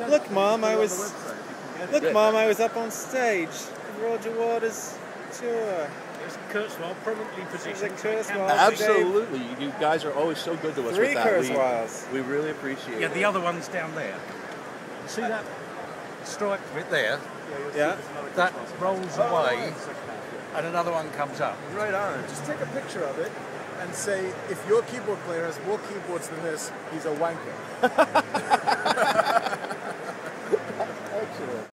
Look, Mom, I was. Look, Mom, I was up on stage. Roger Waters tour. It's Kurzweil, prominently It's positioned. a Kurzweil. Absolutely. You guys are always so good to us Three with that. We- Kurzweils. We, really appreciate Yeah, it. the other one's down there. See that stripe bit there? Yeah. That rolls away, and another one comes up. Right on. Just take a picture of it and say, if your keyboard player has more keyboards than this, he's a wanker. Sure.